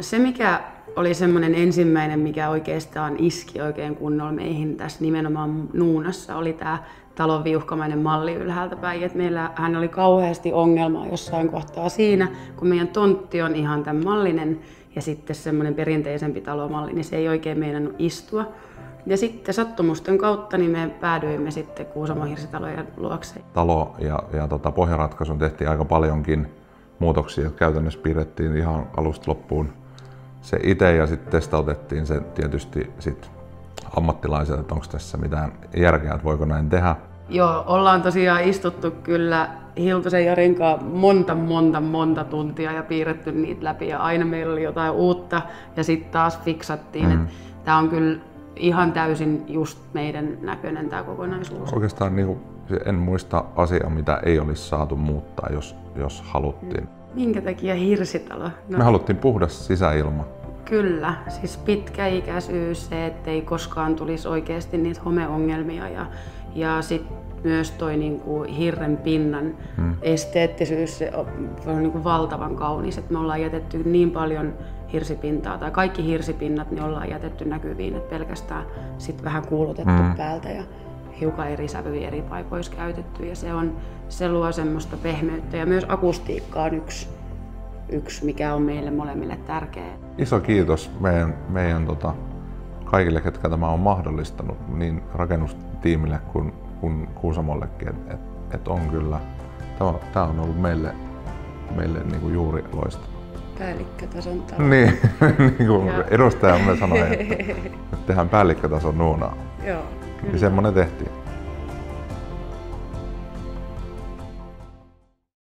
Se, mikä oli semmoinen ensimmäinen, mikä oikeastaan iski oikein kunnolla meihin tässä nimenomaan Nuunassa, oli tämä talon viuhkamainen malli ylhäältä päin. Et meillä hän oli kauheasti ongelmaa jossain kohtaa siinä, kun meidän tontti on ihan tämän mallinen ja sitten semmoinen perinteisempi talomalli, niin se ei oikein meidän istua. Ja sitten sattumusten kautta niin me päädyimme sitten Kuusamon hirsitalojen luokse. Talo ja, ja tota, pohjaratkaisun tehtiin aika paljonkin muutoksia. Käytännössä piirrettiin ihan alusta loppuun se itse ja sitten testautettiin se tietysti sit ammattilaiset, että onko tässä mitään järkeä, että voiko näin tehdä. Joo, ollaan tosiaan istuttu kyllä Hiltosen Jarin kanssa monta, monta, monta tuntia ja piirretty niitä läpi ja aina meillä oli jotain uutta ja sitten taas fiksattiin. Mm. Tämä on kyllä ihan täysin just meidän näköinen tämä kokonaisuus. Oikeastaan niin en muista asiaa, mitä ei olisi saatu muuttaa, jos, jos haluttiin. Minkä takia hirsitalo? No. Me haluttiin puhdas sisäilma. Kyllä, siis pitkäikäisyys, se, ettei koskaan tulisi oikeasti niitä homeongelmia ja, ja sitten myös toi niin kuin hirren pinnan hmm. esteettisyys se on niin kuin valtavan kaunis. Et me ollaan jätetty niin paljon hirsipintaa, tai kaikki hirsipinnat niin ollaan jätetty näkyviin, että pelkästään sit vähän kuulutettu hmm. päältä ja hiukan eri sävyjä eri paikoissa käytetty. Ja se, on, se luo semmoista pehmeyttä ja myös akustiikka on yksi, yksi mikä on meille molemmille tärkeä. Iso kiitos meidän, meidän tota, kaikille, ketkä tämä on mahdollistanut, niin rakennustiimille kuin, kuin Kuusamollekin, että et, et on kyllä, tämä, tämä on ollut meille, meille niin kuin juuri loistava. Päällikkötason talo. Niin, niin kuin edustajamme sanoi, että tehdään päällikkötason nuunaa. Joo. Ja semmoinen tehtiin.